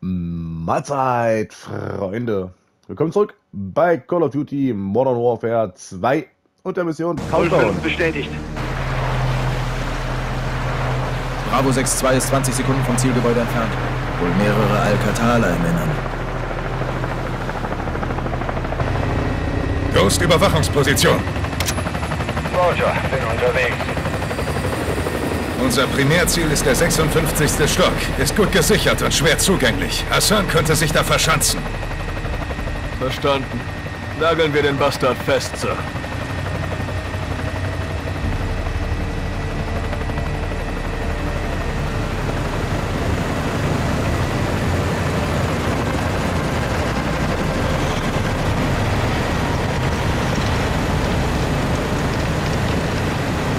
Mahlzeit, Freunde. Willkommen zurück bei Call of Duty Modern Warfare 2 und der Mission Countdown. bestätigt. Bravo 6-2 ist 20 Sekunden vom Zielgebäude entfernt. Wohl mehrere Alcatala im Innern. Ghost Überwachungsposition. Roger, bin unterwegs. Unser Primärziel ist der 56. Stock. Ist gut gesichert und schwer zugänglich. Hassan könnte sich da verschanzen. Verstanden. Nageln wir den Bastard fest, Sir.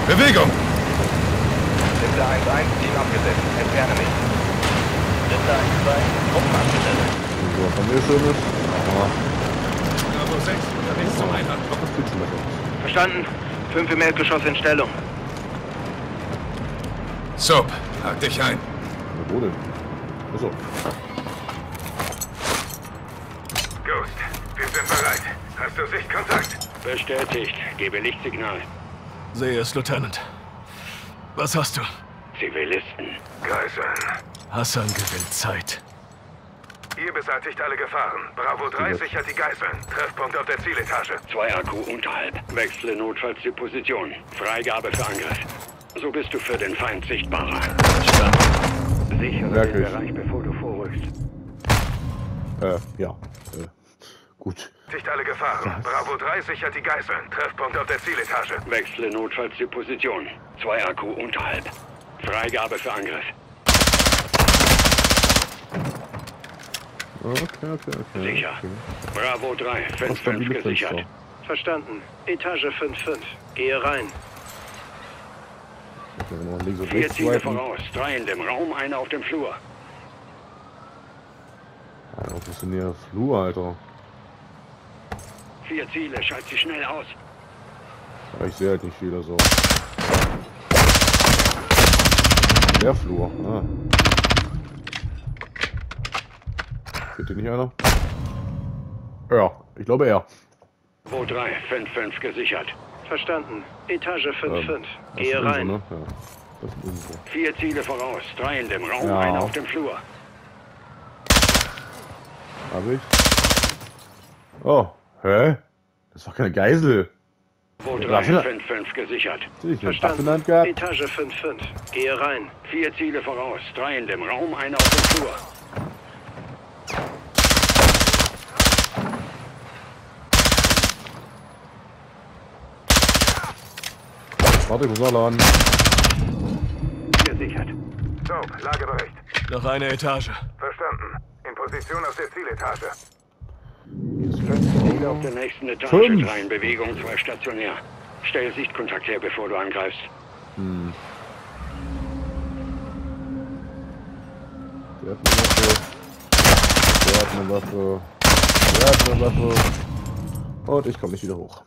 Bewegung! Liste 1-1, Team abgesetzt. Entferne mich. Liste 1-2, Truppen abgesetzt. So, von mir schönes. Ja, Bravo 6, unterwegs zum Einhalt. das sieht schon besser aus. Verstanden. Fünf im Erdgeschoss in Stellung. Soap, hak dich ein. Wo denn? Achso. Ghost, wir sind bereit. Hast du Sichtkontakt? Bestätigt. Gebe Lichtsignal. Sehe es, Lieutenant. Was hast du? Zivilisten. Geiseln. Hassan gewinnt Zeit. Ihr beseitigt alle Gefahren. Bravo 3 sichert die Geiseln. Treffpunkt auf der Zieletage. Zwei Akku unterhalb. Wechsle notfalls die Position. Freigabe für Angriff. So bist du für den Feind sichtbarer. Sichere den ich. Bereich, bevor du vorrückst. Äh, ja. Äh, gut. Sicht alle Gefahren. Bravo 3 sichert die Geiseln. Treffpunkt auf der Zieletage. Wechsle notfalls die Position. Zwei Akku unterhalb. Freigabe für Angriff. Okay, okay, okay. Sicher. Okay. Bravo 3, Und 5-5 stabile gesichert. Fenster. Verstanden. Etage 5-5. Gehe rein. Okay, Vier Ziele voraus. Drei in dem Raum, einer auf dem Flur. Alter, was ist denn hier? Flur, Alter. Vier Ziele, schalt sie schnell aus. Ja, ich sehe halt nicht viel, also. Der Flur. Ah. Fehlt hier nicht einer? Ja, ich glaube er. Bravo 3, 5-5 gesichert. Verstanden. Etage 5-5. Das Gehe ist rein. Ne? Ja. Das ist Info. Vier Ziele voraus. Drei in dem Raum, Ja. einer auf dem Flur. Hab ich. Oh, hä? Das war keine Geisel. Bravo Ja, 3, Waffe. 5-5 gesichert. Verstanden. Etage 5-5. Gehe rein. Vier Ziele voraus. Drei in dem Raum, einer auf dem Flur. Warte, ich muss noch laden. Gesichert. Soap, Lagebericht. Noch eine Etage. Verstanden. In Position auf der Zieletage. Ziele auf der nächsten Etage. Fünf. Drei in Bewegung, zwei stationär. Stell Sichtkontakt her, bevor du angreifst. Der hat eine Waffe. Der hat eine Waffe. Der hat eine Waffe. Und ich komme nicht wieder hoch.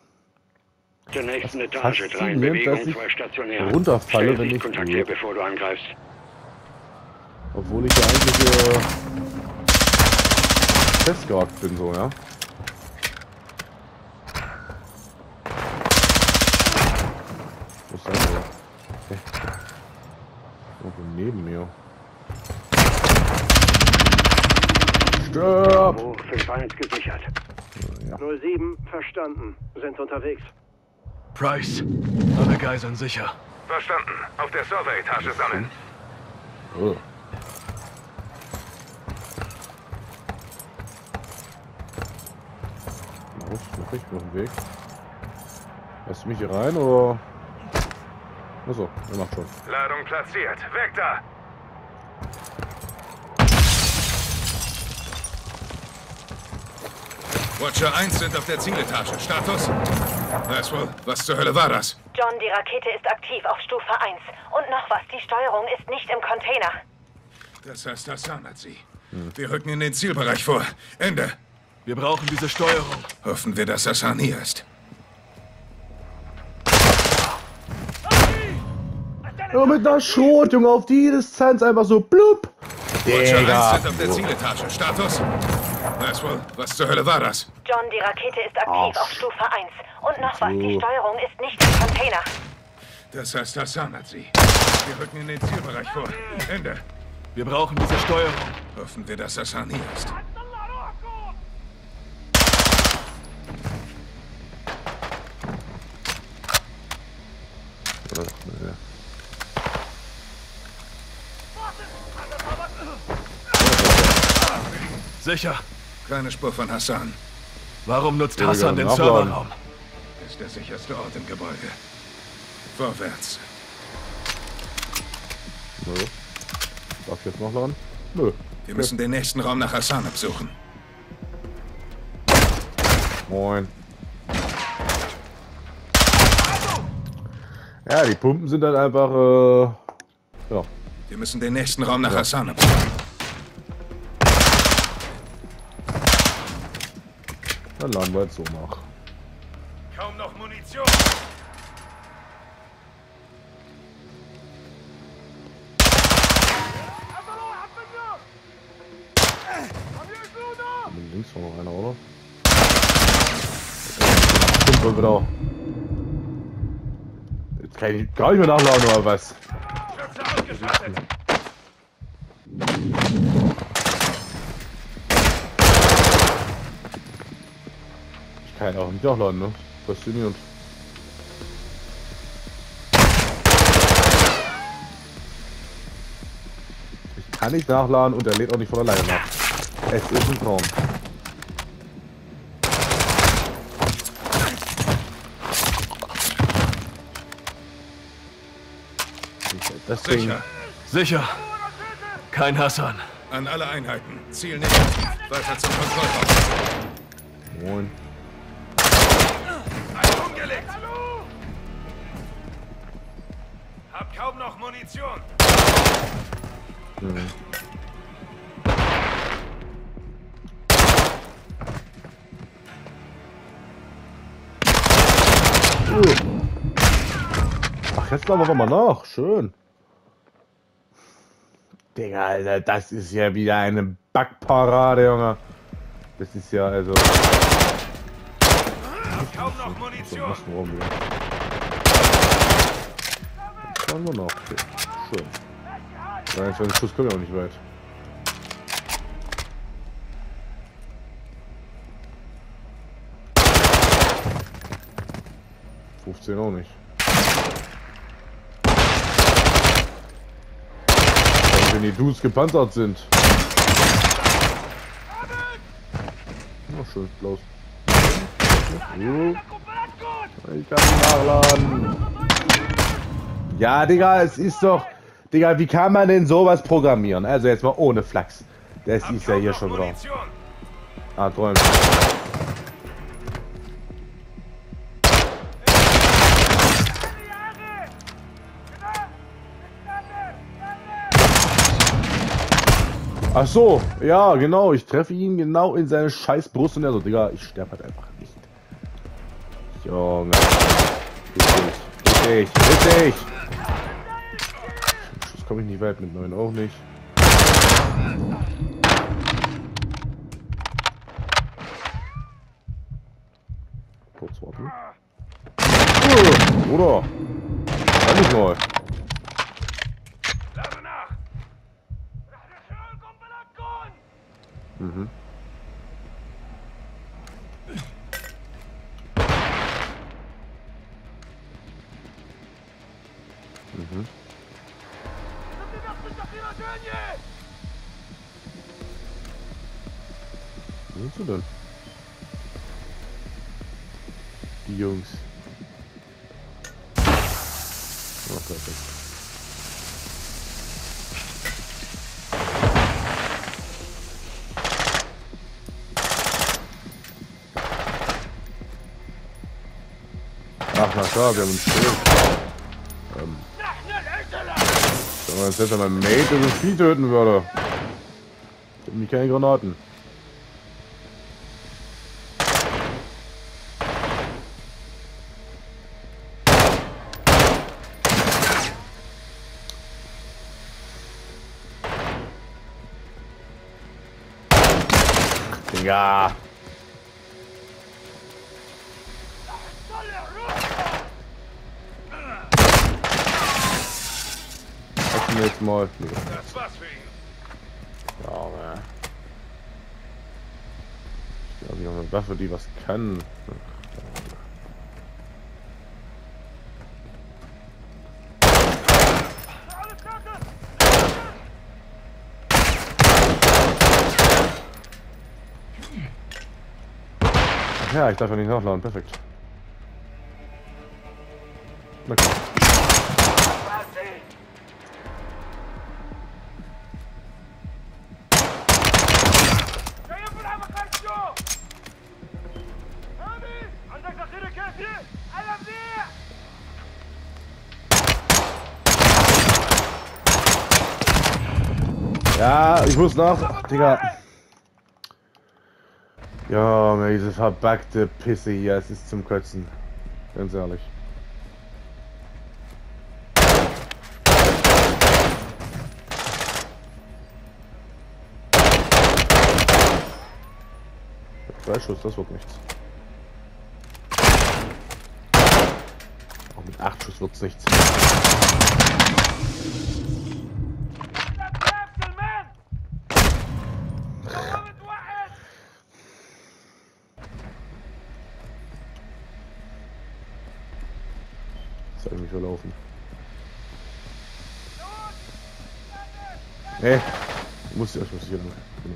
Der nächsten Das Etage. Drei in Bewegung, dass ich zwei stationär. runterfalle, Stell wenn ich her, bevor du angreifst. Obwohl ich ja eigentlich äh, festgehakt bin, so, ja. Was ist denn? Hä? Irgendwo neben mir. Stirb! 5-1 gesichert. Ja. 07. Verstanden. Sind unterwegs. Price. Alle Geiseln sicher. Verstanden. Auf der Server-Etage sammeln. Oh. Ich noch einen Weg? Lässt du mich hier rein oder? Achso, er macht schon. Ladung platziert. Weg da! Watcher 1 sind auf der Zieletage. Status? Was wohl? Was zur Hölle war das? John, die Rakete ist aktiv auf Stufe 1. Und noch was, die Steuerung ist nicht im Container. Das heißt, Hassan hat sie. Wir rücken in den Zielbereich vor. Ende. Wir brauchen diese Steuerung. Hoffen wir, dass Hassan hier ist. Ja, mit einer Schrot, Junge, auf die Distanz einfach so blub. Digga. 1 sind auf der Zieletage. Status? Was wohl? Was zur Hölle war das? John, die Rakete ist aktiv Ach. auf Stufe 1. Und noch was, die. Steuerung ist nicht im Container. Das heißt, Hassan hat sie. Wir rücken in den Zielbereich vor. Ende. Wir brauchen diese Steuerung. Hoffen wir, dass Hassan hier ist. Ach. Sicher. Keine Spur von Hassan. Warum nutzt Ja, Hassan ja, den nachladen. Serverraum? Ist der sicherste Ort im Gebäude. Vorwärts. Nö. Darf ich jetzt noch laden? Nö. Wir müssen den nächsten Raum nach Hassan absuchen. Moin. Ja, die Pumpen sind dann einfach, äh, ja. Wir müssen den nächsten Raum nach Hassan absuchen. Dann laden wir jetzt so nach. Kaum noch Munition. Links war noch einer, oder? Wieder. Jetzt kann ich gar nicht mehr nachladen, oder was? Ich kann auch nicht nachladen, ne? Faszinierend. Ich kann nicht nachladen und er lädt auch nicht von alleine nach. Es ist ein Traum. Das Ding. Sicher. Sicher. Kein Hassan. An alle Einheiten. Ziel negativ. Weiter zum Kontrollraum. Moin. Laden wir mal nach. Schön. Digga, Alter, das ist ja wieder eine Backparade, Junge. Das ist ja also. Kaum noch Munition. Jetzt laden wir nach. Okay. Schön. 23 Schuss können wir auch nicht weit. Fünfzehn auch nicht. Wenn die Dudes gepanzert sind. Na schön, Klaus. Ich kann nachladen. Ja, Digga, es ist doch. Digga, wie kann man denn sowas programmieren? Also jetzt mal ohne Flachs. Das ist ja hier schon drauf. Ah, träumt. Ach so, ja, genau. Ich treffe ihn genau in seine scheiß Brust und er so, Digga, ich sterbe halt einfach nicht. Junge. Richtig, richtig. Schuss komme ich nicht weit, mit neun auch nicht. Kurz warten. Bruder. Kann ich mal. nach da, wir haben einen Schild. Ähm. Wenn man jetzt hätte mein Mate und das Vieh töten würde. Ich hab nicht keine Granaten. Ja. Mir jetzt mal. Das war's für ihn. Aber. Ich glaube, ich habe eine Waffe, die was kann. Ach ja, ich darf ja nicht nachladen. Perfekt. Na klar. Ich muss nach. Digga. Ja, diese verbackte Pisse hier, es ist zum Kotzen. Ganz ehrlich. Zwei Schuss, das wird nichts. Auch mit acht Schuss wird's nichts. Das soll mich verlaufen. Ey, muss ich, ich muss hier lang. Genau.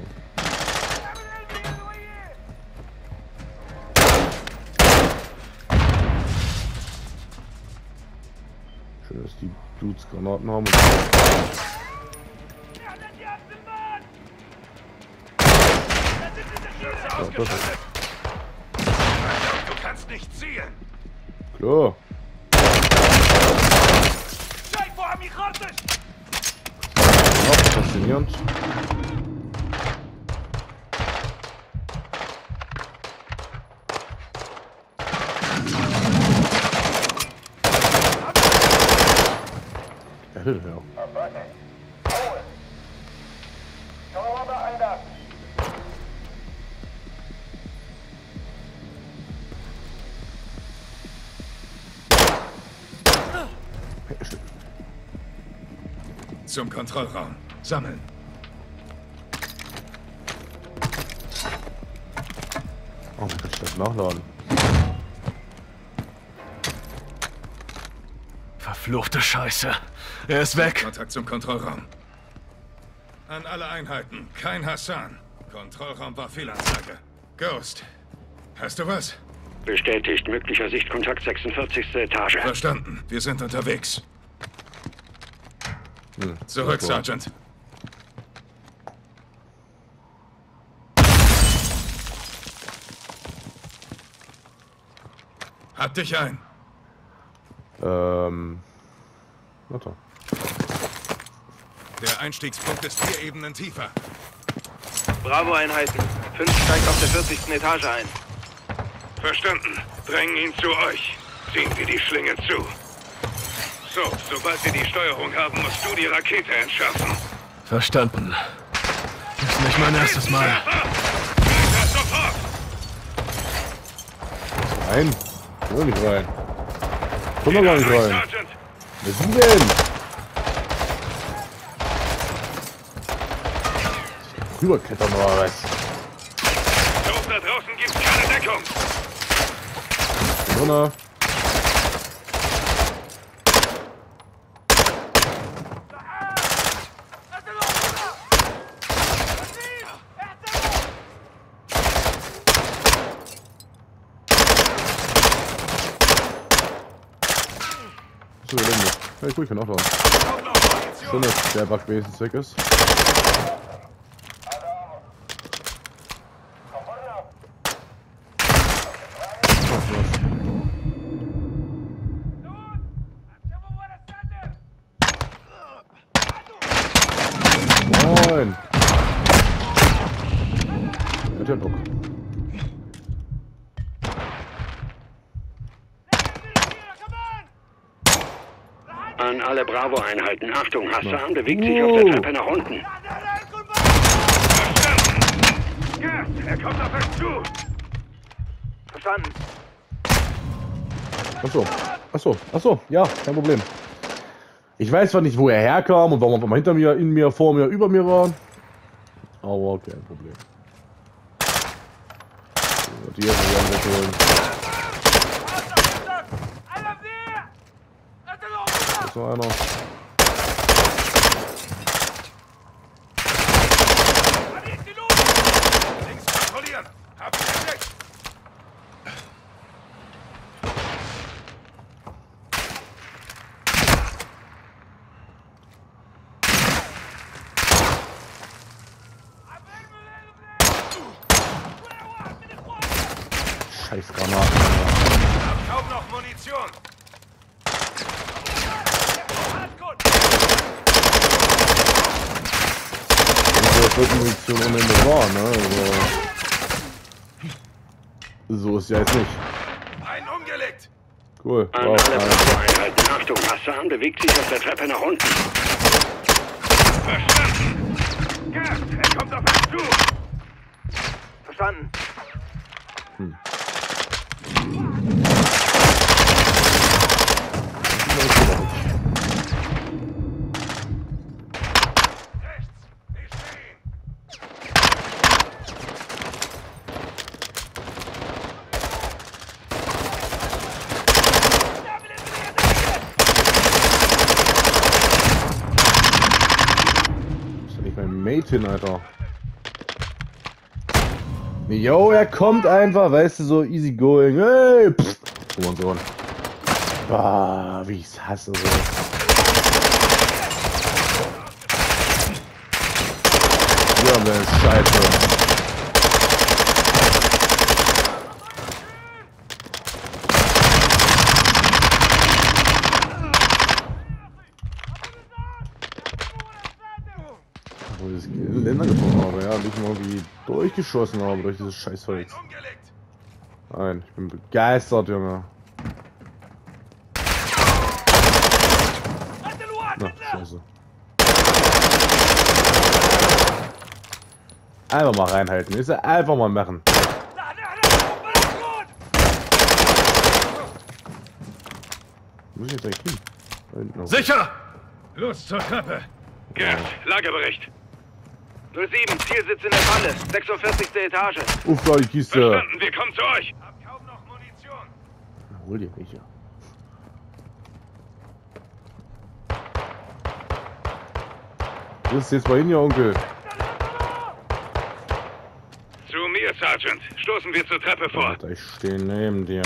Schön, dass die Dudes Granaten haben. Ja, perfekt. Du kannst nicht zielen. Klar. Zum Kontrollraum. Sammeln. Oh mein Gott, ich das nachladen. Verfluchte Scheiße. Er ist weg. Kontakt zum Kontrollraum. An alle Einheiten. Kein Hassan. Kontrollraum war Fehlanzeige. Ghost. Hast du was? Bestätigt. Möglicher Sichtkontakt 46. Etage. Verstanden. Wir sind unterwegs. Hm, Zurück. Sergeant. Hat dich ein. Ähm. Warte. Der Einstiegspunkt ist vier Ebenen tiefer. Bravo-Einheiten. 5 steigt auf der 40. Etage ein. Verstanden. Drängen ihn zu euch. Ziehen wir die Schlinge zu. So, sobald wir die Steuerung haben, musst du die Rakete entschärfen. Verstanden. Ist nicht mein erstes Mal. Rein. Komm nicht rein. Komm doch gar nicht rein. Wer sind denn? Rüberklettern oder was? Da draußen gibt keine Deckung. Runter. So, Länge. Hey, gut, ich kann auch noch. Schön, dass der Bug wenigstens weg ist. Ach, was. Moin! Hat ja Bock. An alle Bravo-Einheiten. Achtung, Hassan bewegt sich auf der Treppe nach unten. Verstanden. Er kommt auf euch zu! Verstanden. Achso, achso, achso, ja, kein Problem. Ich weiß zwar nicht, wo er herkam und warum er hinter mir, in mir, vor mir, über mir war. Aber kein Problem. So, die erstmal wieder wegholen. Da ist noch einer. Links kontrollieren! Habt ihr entdeckt? Scheiß Granaten. Hab kaum noch Munition! Das wird Munition ohne Ende war, ne? Also, so ist ja jetzt nicht. Ein umgelegt! Cool. An Wow, alle nice. Bravo-Einheiten. Achtung, Hassan bewegt sich auf der Treppe nach unten. Verstanden! Gerd, er kommt auf euch zu! Verstanden. Rechts! Ich sehe ihn! ist ja nicht mein Mate hin, Alter. Yo, er kommt einfach, weißt du, so easy going. Hey, pff. So und so. Ah, wie ich's hasse. So. Eine Scheiße. Wo ich das Länder gefunden habe, ja, nicht mal irgendwie durchgeschossen habe durch dieses Scheißholz. Nein, ich bin begeistert, Junge. Na, scheiße. Einfach mal reinhalten, ist ja einfach mal machen. Muss ich jetzt eigentlich hin? Noch. Sicher! Los zur Treppe! Gerd, Lagebericht. 07, Zielsitz in der Falle. 46. Etage. Uff, da die Kiste. Verstanden, wir kommen zu euch! Hab kaum noch Munition! Hol dir welche. Ist jetzt mal hin, ja, Onkel? Zu mir, Sergeant. Stoßen wir zur Treppe vor. Alter, ich stehe neben dir.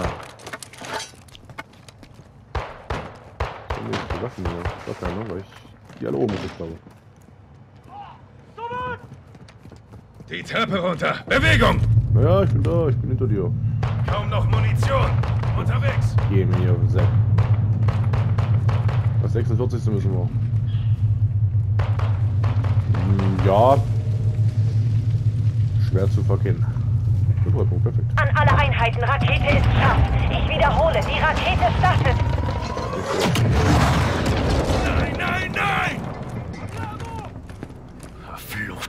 Ich die Waffen hier. Ich glaube ja, ne? Weil ich die alle oben habe. Die Treppe runter! Bewegung! Naja, ich bin da, ich bin hinter dir. Kaum noch Munition! Unterwegs! Geh mir auf den Sack. Das 46. müssen wir. Hm, ja. Schwer zu verkennen. Perfekt. An alle Einheiten, Rakete ist scharf. Ich wiederhole, die Rakete startet. Nein, nein, nein!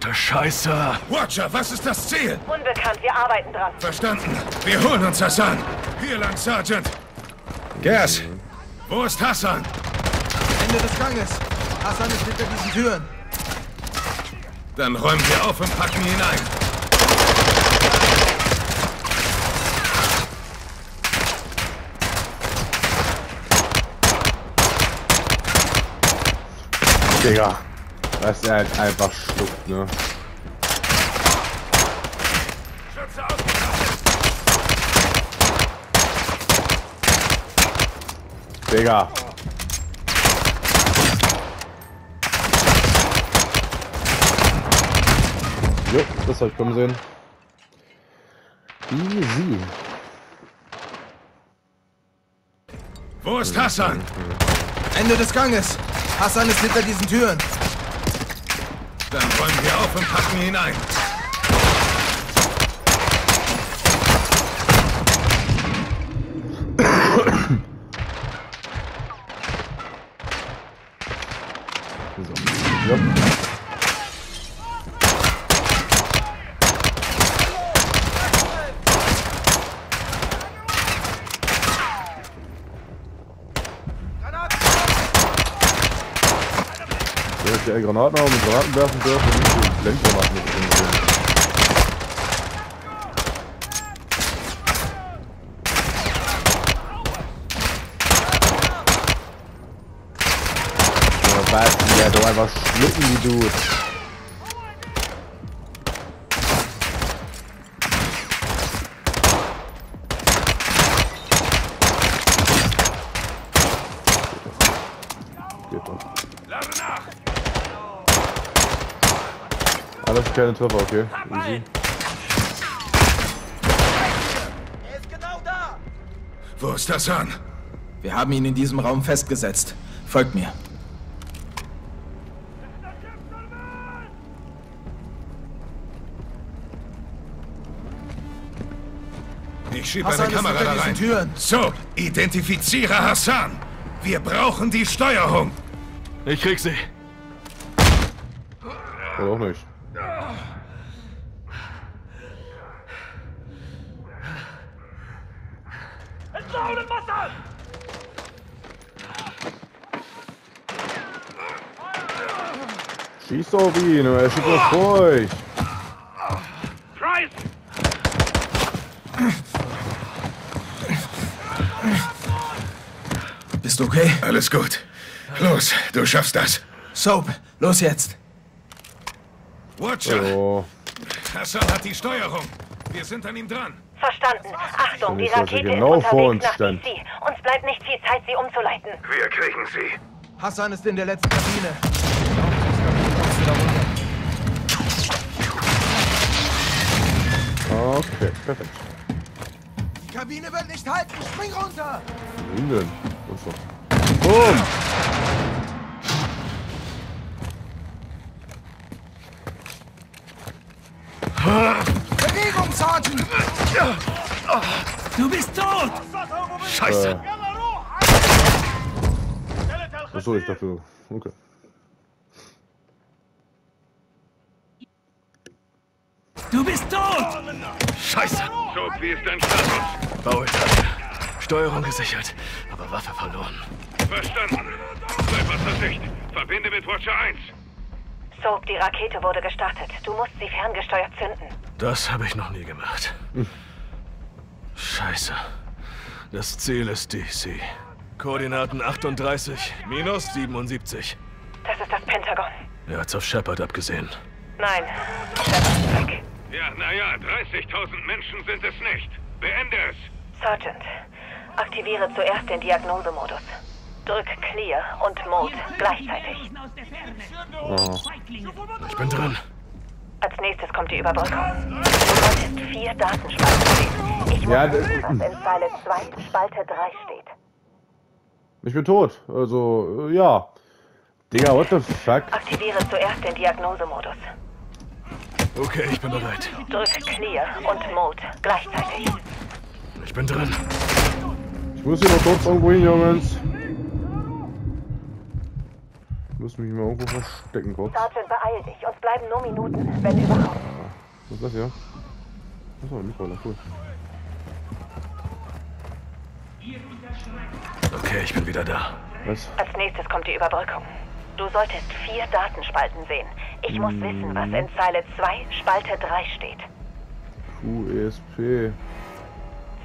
Verfluchte Scheiße! Watcher, was ist das Ziel? Unbekannt, wir arbeiten dran. Verstanden. Wir holen uns Hassan. Hier lang, Sergeant. Gas. Wo ist Hassan? Ende des Ganges. Hassan ist hinter diesen Türen. Dann räumen wir auf und packen ihn ein. Digga. Dass er halt einfach schluckt, ne? Digga. Jo, das hab ich kommen sehen. Easy. Wo ist Hassan? Ende des Ganges. Hassan ist hinter diesen Türen. Dann räumen wir auf und packen ihn ein. Ja. Äh, Granaten haben und Granaten werfen dürfen und nicht so Blendgranaten mit drin sind. Was? Ja, du einfach schlucken, die Dude. Geht doch. Alles keine Treffer, okay. Easy. Wo ist Hassan? Wir haben ihn in diesem Raum festgesetzt. Folgt mir. Ich schiebe Hassan eine Kamera da diesen rein. Türen. So, identifiziere Hassan. Wir brauchen die Steuerung. Ich krieg sie. Oder auch nicht. Schieß auf ihn, er schießt vor euch. Price! Bist du okay? Alles gut. Los, du schaffst das. Soap, los jetzt. Watcher, Oh, Hassan hat die Steuerung. Wir sind an ihm dran. Verstanden. Achtung, die Rakete genau ist vor unterwegs uns nach stand. DC. Uns bleibt nicht viel Zeit, sie umzuleiten. Wir kriegen sie. Hassan ist in der letzten Kabine. Okay, perfekt. Die Kabine wird nicht halten. Spring runter. Wohin denn? Und so. Boom! Bewegung, Sergeant. Du bist tot! Scheiße. Äh. Achso, ich dachte. Okay. Du bist tot! Scheiße. So, wie ist dein Status? Bauetappe. Steuerung gesichert, aber Waffe verloren. Verstanden. Bleib außer Sicht. Verbinde mit Watcher 1. Soap, die Rakete wurde gestartet. Du musst sie ferngesteuert zünden. Das habe ich noch nie gemacht. Scheiße. Das Ziel ist DC. Koordinaten 38 minus 77. Das ist das Pentagon. Er hat's auf Shepard abgesehen. Nein, weg. Ja, naja, 30.000 Menschen sind es nicht. Beende es. Sergeant, aktiviere zuerst den Diagnosemodus. Drück Clear und Mode gleichzeitig. Oh. Ich bin drin. Als nächstes kommt die Überbrückung. Du solltest vier Datenspalten sehen. Ich muss Ja, wissen, das- was in Zeile 2, Spalte 3 steht. Ich bin tot. Also, äh, ja. Digga, what the fuck? Aktiviere zuerst den Diagnosemodus. Okay, ich bin bereit. Drück Clear und Mode gleichzeitig. Ich bin drin. Ich muss hier noch kurz irgendwo hin, Jungs. Ich muss mich mal irgendwo verstecken kurz. Sergeant, beeil dich. Uns bleiben nur Minuten, wenn überhaupt. Was ist das hier? Achso, ein Mikro, cool. Okay, ich bin wieder da. Was? Als nächstes kommt die Überbrückung. Du solltest vier Datenspalten sehen. Ich muss wissen, was in Zeile 2, Spalte 3 steht. QESP.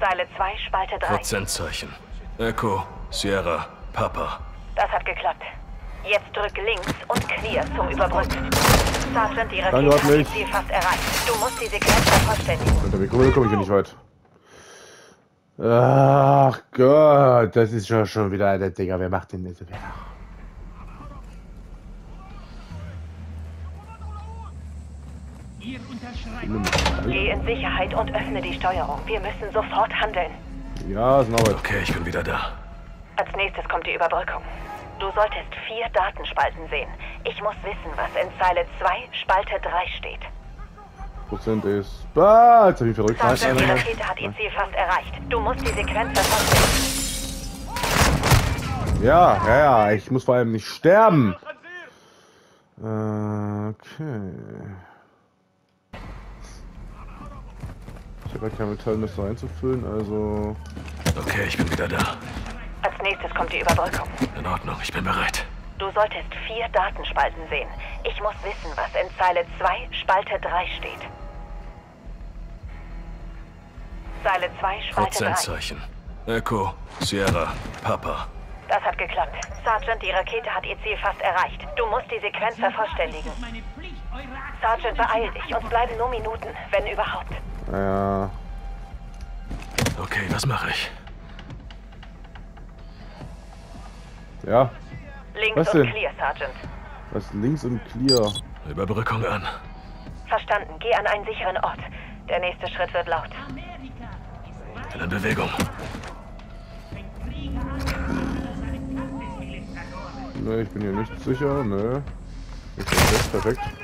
Zeile 2, Spalte 3. Prozentzeichen. Echo, Sierra, Papa. Das hat geklappt. Jetzt drück links und Clear zum Überbrücken. Sergeant, die Rakete hat. Ziel fast erreicht. Du musst die Sequenz vervollständigen. Mit der komme ich hier nicht weit. Ach Gott, das ist schon, schon wieder der Digga. Wer macht denn das? Wer? Geh in Sicherheit und öffne die Steuerung. Wir müssen sofort handeln. Ja, ist Arbeit. Okay, ich bin wieder da. Als nächstes kommt die Überbrückung. Du solltest vier Datenspalten sehen. Ich muss wissen, was in Zeile 2, Spalte 3 steht. Prozent ist. Ah, jetzt hab ich verrückt. Sergeant, die Rakete hat ihr Ziel fast erreicht. Du musst die Sequenz vervollständigen. Ja, ja, ja. Ich muss vor allem nicht sterben. Äh, okay. Ich habe ja kein Metall, um das noch einzufüllen, also. Okay, ich bin wieder da. Als nächstes kommt die Überbrückung. In Ordnung, ich bin bereit. Du solltest vier Datenspalten sehen. Ich muss wissen, was in Zeile 2, Spalte 3 steht. Zeile 2, Spalte 3. Prozentzeichen. Echo, Sierra, Papa. Das hat geklappt. Sergeant, die Rakete hat ihr Ziel fast erreicht. Du musst die Sequenz vervollständigen. Sergeant, beeil dich. Uns bleiben nur Minuten, wenn überhaupt. Naja. Okay, was mache ich? Ja. Links Was und denn? clear, Sergeant. Was links und clear. Überbrückung an. Verstanden. Geh an einen sicheren Ort. Der nächste Schritt wird laut. In Bewegung. Ne, ich bin hier nicht sicher. Ne. Ich bin fest, perfekt.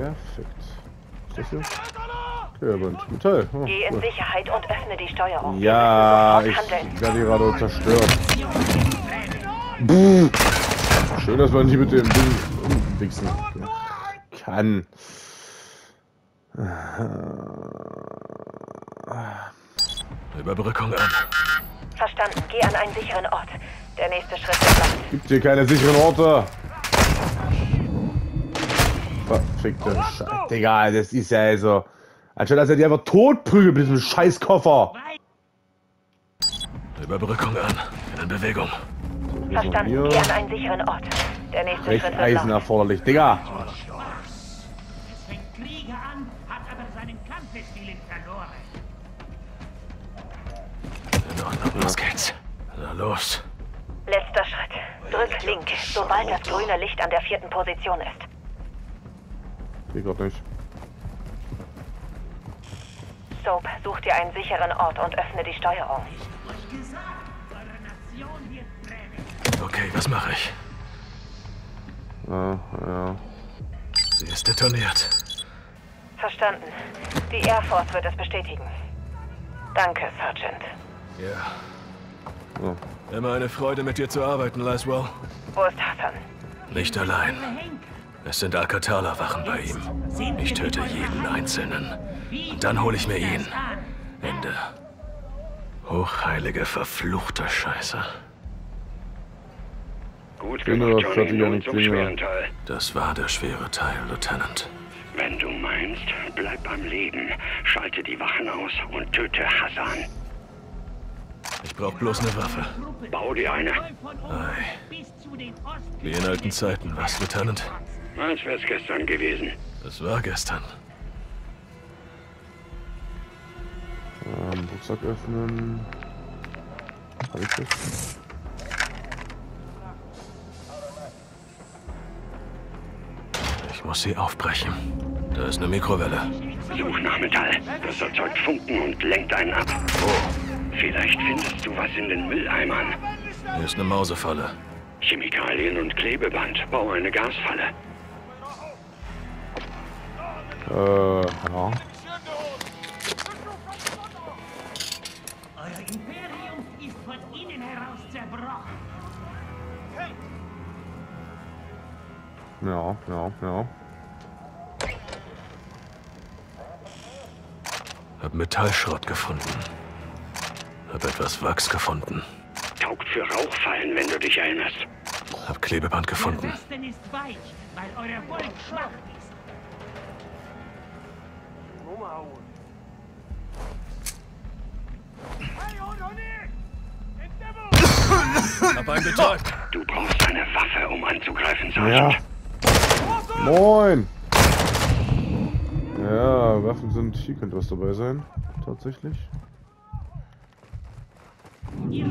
Perfekt. Ist das hier? Querband. Metall. Oh, Geh in cool. Sicherheit und öffne die Steuerung. Ja, ich werde gerade zerstört. Buh. Schön, dass man nicht mit dem Ding umwichsen kann. Überbrückung an. Verstanden. Geh an einen sicheren Ort. Der nächste Schritt laut. Gibt hier keine sicheren Orte. Verfickte Scheiße. Digga, das ist ja also. Anstatt dass er die einfach totprügelt mit diesem Scheißkoffer. Überbrückung an. In Bewegung. Verstanden. Geh an einen sicheren Ort. Der nächste Schritt wird Recheisen laut. erforderlich. Digga. Los geht's. Na los. Letzter Schritt. Drück link, sobald das grüne Licht an der vierten Position ist. Geht grad nicht. Soap, such dir einen sicheren Ort und öffne die Steuerung. Euch gesagt, eure Nation wird brennen. Okay, was mache ich? Ja, ja. Sie ist detoniert. Verstanden. Die Air Force wird es bestätigen. Danke, Sergeant. Ja. Immer eine Freude, mit dir zu arbeiten, Laswell. Wo ist Hassan? Nicht allein. Es sind Alcatala-Wachen bei ihm. Ich töte jeden Einzelnen. Und dann hole ich mir ihn. Ende. Hochheilige, verfluchte Scheiße. Gut gemacht, das Johnny. hatte ich ja nicht zum Klinge. schweren Teil. Das war der schwere Teil, Lieutenant. Wenn du meinst, bleib am Leben. Schalte die Wachen aus und töte Hassan. Ich brauch bloß eine Waffe. Bau dir eine. Ei. Wie in alten Zeiten, was, Lieutenant? Als wär's gestern gewesen. Das war gestern. Ähm, Rucksack öffnen. Hab ich das? Ich muss sie aufbrechen. Da ist eine Mikrowelle. Such nach Metall. Das erzeugt Funken und lenkt einen ab. Oh. Vielleicht findest du was in den Mülleimern. Hier ist eine Mausefalle. Chemikalien und Klebeband. Bau eine Gasfalle. Äh, ja. Euer Imperium ist von innen heraus zerbrochen. Ja, ja, ja. Hab Metallschrott gefunden. Hab etwas Wachs gefunden. Taugt für Rauchfallen, wenn du dich erinnerst. Hab Klebeband Der gefunden. Westen ist weich, weil euer Volk schwach ist. Hab einen betäubt. Du brauchst eine Waffe, um anzugreifen, Sergeant. Ja. Moin! Ja, Waffen sind. Hier könnte was dabei sein. Tatsächlich. Ihr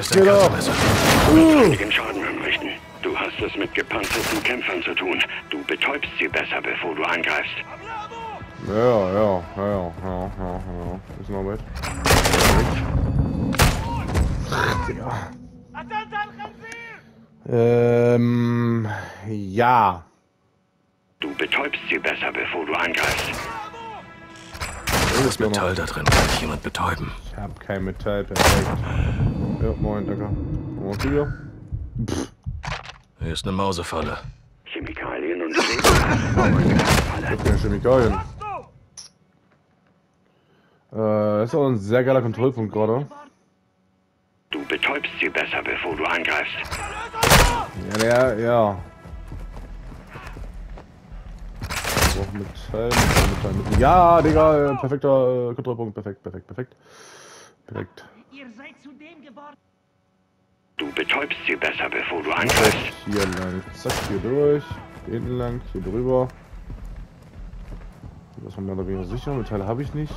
ist ein. Kassenmesser. Einigen Schaden anrichten. Du hast es mit gepanzerten Kämpfern zu tun. Du betäubst sie besser, bevor du angreifst. Ja, ja, ja, ja, ja, ja, ja. Ist noch weit. Digga. Ähm, ja. Du betäubst sie besser, bevor du angreifst. das Metall da drin kann ich jemand betäuben. Ich hab kein Metall, perfekt. Ja, moin, danke. Und wieder? Hier ist eine Mausefalle. Chemikalien und Schläge. Ich hab keine Chemikalien. Äh, das ist auch ein sehr geiler Kontrollpunkt gerade. Du betäubst sie besser, bevor du angreifst. Ja, ja, ja. Ich brauch Metall, Metall, Metall, Metall. Ja, Digga, äh, perfekter äh, Kontrollpunkt. Perfekt, perfekt, perfekt. Perfekt. Ihr seid zu dem geworden. Du betäubst sie besser, bevor du angreifst. Hier lang. Zack, hier durch. Hier hinten lang, hier drüber. Das war mehr oder weniger sicher. Metall habe ich nicht.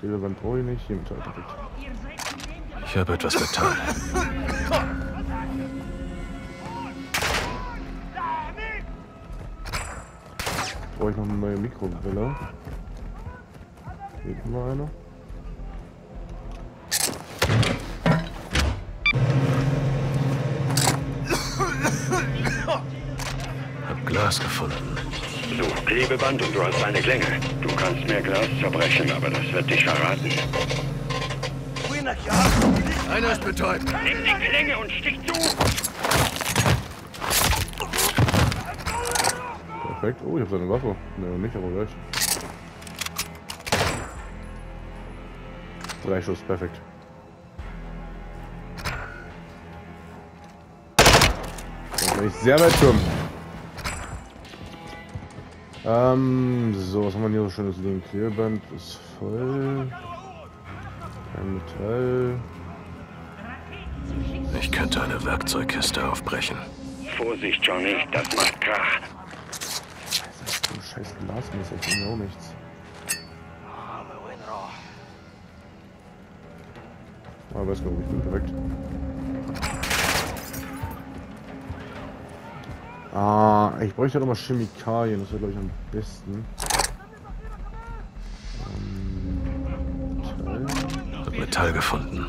Klebeband brauche ich nicht. Hier Metall, perfekt. Ich habe etwas Metall. Brauche ich noch eine neue Mikrowelle. Hier hinten war Glas gefunden. So, Klebeband und du hast eine Klinge. Du kannst mehr Glas zerbrechen, aber das wird dich verraten. Einer ist betäubt. Nimm die Klinge und stich zu! Perfekt. Oh, ich habe seine Waffe. Ne, nicht, aber gleich. Drei Schuss, perfekt. Da bin ich sehr weit schon. Ähm, so, was haben wir hier so schönes liegen? Klebeband ist voll. Kein Metall. Ich könnte eine Werkzeugkiste aufbrechen. Vorsicht, Johnny, das macht Krach. So scheiß Glasmesser, ich mir auch nichts. Aber gar nicht, ich bin perfekt. Ah, ich bräuchte doch mal Chemikalien, das wäre glaube ich am besten. Ähm, Metall. Hab Metall gefunden.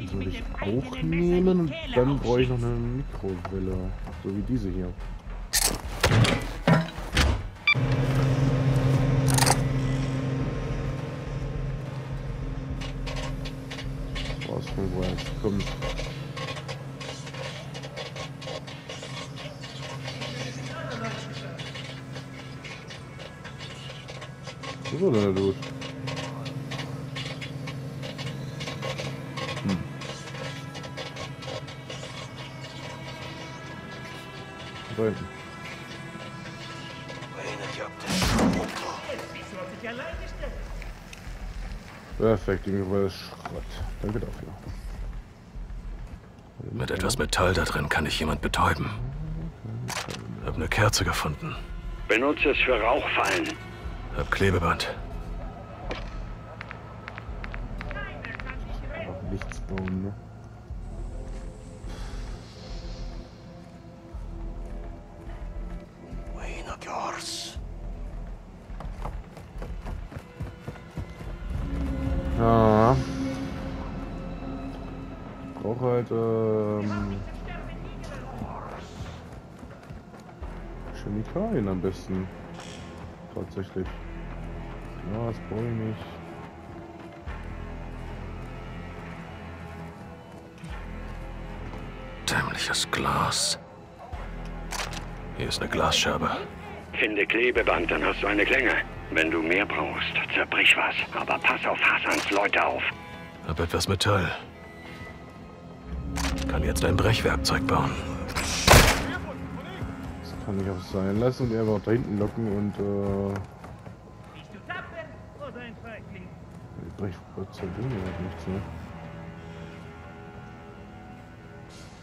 Das würde ich auch nehmen und dann brauche ich noch eine Mikrowelle. So wie diese hier. Danke dafür. Mit etwas Metall da drin kann ich jemand betäuben. Hab eine Kerze gefunden. Benutze es für Rauchfallen. Hab Klebeband. Halt ähm, Chemikalien am besten. Tatsächlich. Ja, das brauche ich nicht. Dämliches Glas. Hier ist eine Glasscherbe. Finde Klebeband, dann hast du eine Klinge. Wenn du mehr brauchst, zerbrich was. Aber pass auf Hassans Leute auf. Hab etwas Metall. Kann jetzt ein Brechwerkzeug bauen. Das kann ich auch sein lassen und einfach da hinten locken und äh, Brechwerkzeug bringen ja halt nichts, ne?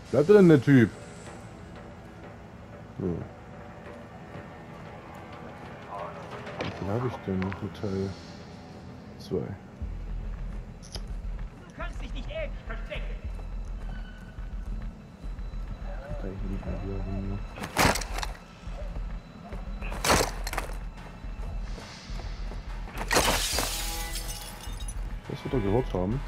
Bleibt denn der Typ? So. Wie viel habe ich denn? Metall 2. ne? Das wird er gehört haben.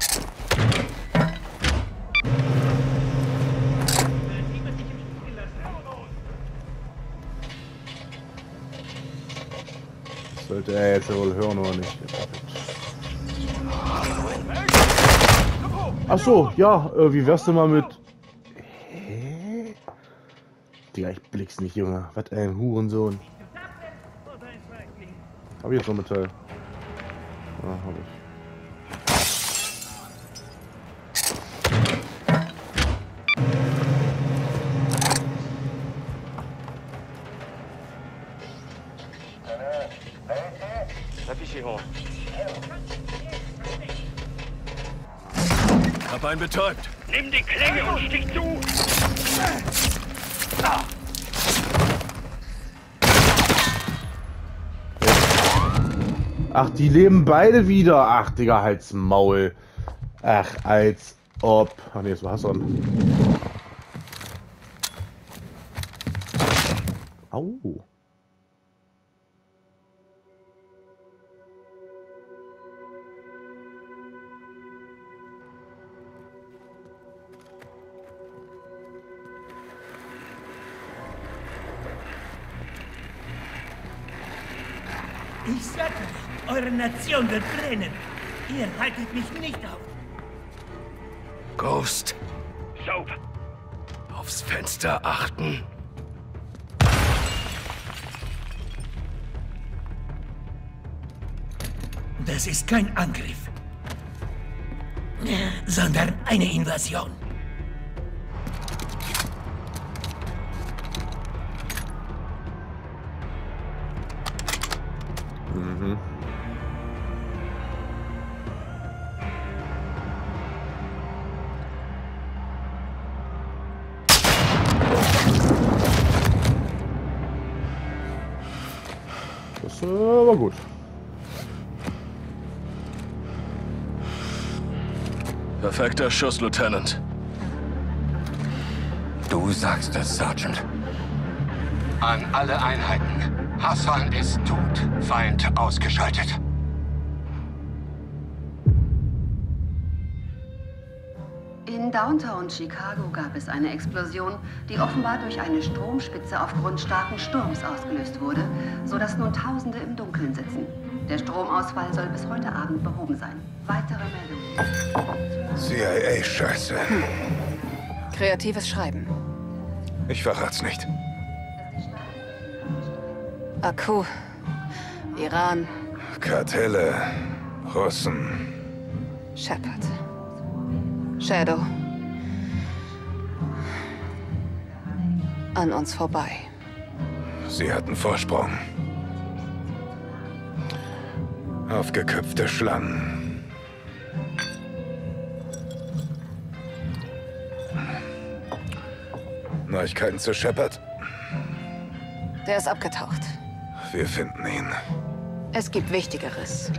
Das Wollte er jetzt wohl hören oder nicht? Ach so, ja, äh, wie wär's denn mal mit... Hä? Blick's nicht, Junge. Was ein Hurensohn. Hab ich jetzt noch Metall? Ja, hab ich. Hab einen betäubt. Nimm die Klinge und stich zu! Ach, die leben beide wieder. Ach, Digga, halt's Maul. Ach, als ob. Ach nee, das war Hassan. Au. Ich sag eure Nation wird brennen. Ihr haltet mich nicht auf. Ghost, Soap, aufs Fenster achten. Das ist kein Angriff, sondern eine Invasion. Perfekter Schuss, Lieutenant. Du sagst es, Sergeant. An alle Einheiten. Hassan ist tot. Feind ausgeschaltet. In Downtown Chicago gab es eine Explosion, die offenbar durch eine Stromspitze aufgrund starken Sturms ausgelöst wurde, sodass nun Tausende im Dunkeln sitzen. Der Stromausfall soll bis heute Abend behoben sein. Weitere Meldungen. CIA-Scheiße. Kreatives Schreiben. Ich verrat's nicht. Akku. Iran. Kartelle. Russen. Shepard. Shadow. An uns vorbei. Sie hatten Vorsprung. Aufgeköpfte Schlangen. Neuigkeiten zu Shepard? Der ist abgetaucht. Wir finden ihn. Es gibt Wichtigeres.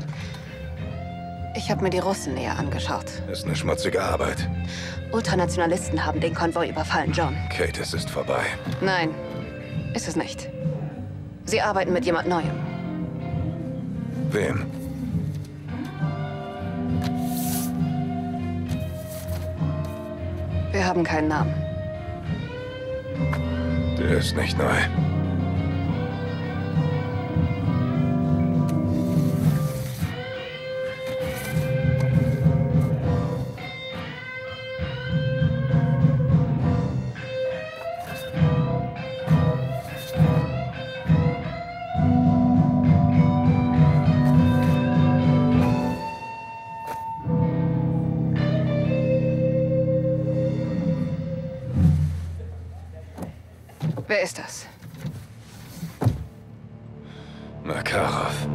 Ich habe mir die Russen näher angeschaut. Ist eine schmutzige Arbeit. Ultranationalisten haben den Konvoi überfallen, John. Kate, es ist vorbei. Nein, ist es nicht. Sie arbeiten mit jemand Neuem. Wem? Wir haben keinen Namen. Der ist nicht neu. Ist das? Makarov.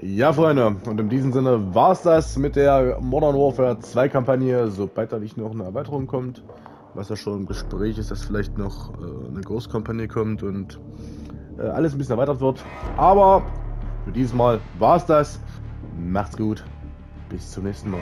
Ja, Freunde, und in diesem Sinne war es das mit der Modern Warfare 2 Kampagne, sobald da nicht noch eine Erweiterung kommt, was ja schon im Gespräch ist, dass vielleicht noch äh, eine Großkampagne kommt und äh, alles ein bisschen erweitert wird. Aber für dieses Mal war es das. Macht's gut. Bis zum nächsten Mal.